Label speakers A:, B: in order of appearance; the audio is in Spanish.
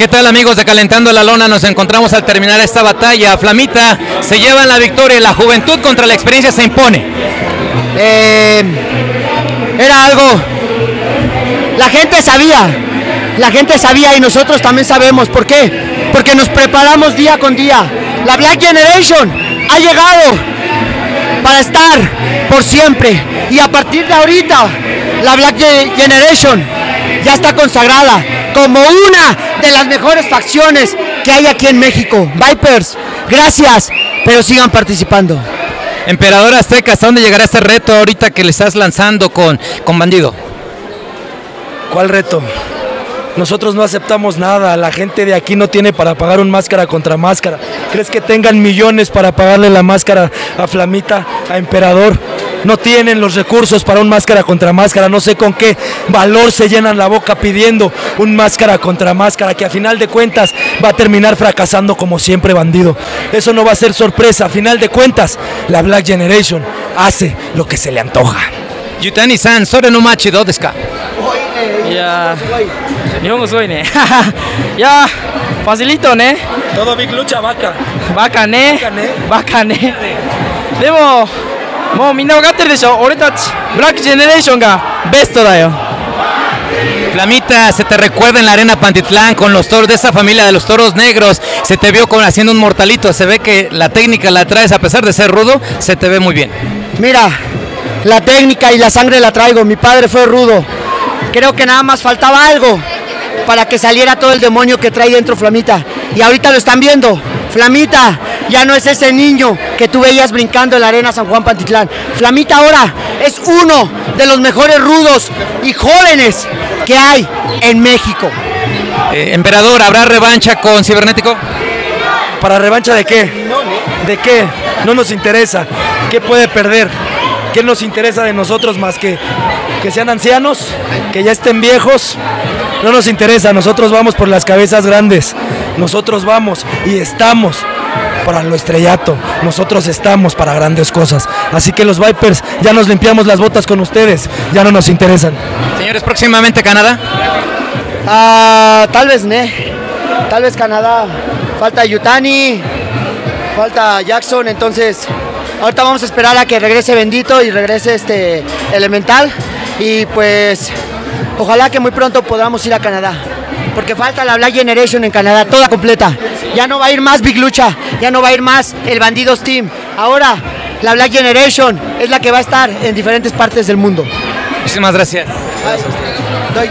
A: ¿Qué tal amigos de Calentando la Lona? Nos encontramos al terminar esta batalla. Flamita se llevan la victoria la juventud contra la experiencia se impone.
B: Eh, era algo. La gente sabía, la gente sabía y nosotros también sabemos. ¿Por qué? Porque nos preparamos día con día. La Black Generation ha llegado para estar por siempre. Y a partir de ahorita, la Black Generation ya está consagrada como una de las mejores facciones que hay aquí en México. Vipers, gracias, pero sigan participando.
A: Emperador Azteca, ¿hasta dónde llegará este reto ahorita que le estás lanzando con, con Bandido?
C: ¿Cuál reto? Nosotros no aceptamos nada, la gente de aquí no tiene para pagar un máscara contra máscara. ¿Crees que tengan millones para pagarle la máscara a Flamita, a Emperador? no tienen los recursos para un máscara contra máscara, no sé con qué valor se llenan la boca pidiendo un máscara contra máscara, que a final de cuentas va a terminar fracasando como siempre bandido. Eso no va a ser sorpresa, a final de cuentas la Black Generation hace lo que se le antoja.
A: Yutani-san, sore no machi, ¿dónde está?
D: facilito, いやーファシリットね
C: Todo big lucha vaca.
D: バカねバカねでももうみんな分かってるでしょ俺たちブラックジェネレーションがベストだよ
A: Flamita, se te recuerda en la arena Pantitlán con los toros de esa familia de los toros negros. Se te vio como haciendo un mortalito. Se ve que la técnica la traes, a pesar de ser rudo, se te ve muy bien.
B: Mira, la técnica y la sangre la traigo. Mi padre fue rudo. Creo que nada más faltaba algo para que saliera todo el demonio que trae dentro Flamita. Y ahorita lo están viendo. Flamita ya no es ese niño que tú veías brincando en la arena San Juan Pantitlán. Flamita ahora es uno de los mejores rudos y jóvenes que hay en México.
A: Eh, Emperador, ¿habrá revancha con Cibernético?
C: ¿Para revancha de qué? ¿De qué? No nos interesa. ¿Qué puede perder? ¿Qué nos interesa de nosotros más que que sean ancianos, que ya estén viejos? No nos interesa, nosotros vamos por las cabezas grandes. Nosotros vamos y estamos para lo estrellato. Nosotros estamos para grandes cosas. Así que los Vipers ya nos limpiamos las botas con ustedes. Ya no nos interesan.
A: Señores, próximamente Canadá.
B: Ah, tal vez ne, tal vez Canadá. Falta Yutani, falta Jackson, entonces ahorita vamos a esperar a que regrese Bendito y regrese este Elemental y pues ojalá que muy pronto podamos ir a Canadá. Porque falta la Black Generation en Canadá, toda completa. Ya no va a ir más Big Lucha, ya no va a ir más el Bandidos Team. Ahora la Black Generation es la que va a estar en diferentes partes del mundo.
A: Muchísimas gracias.
B: Doy,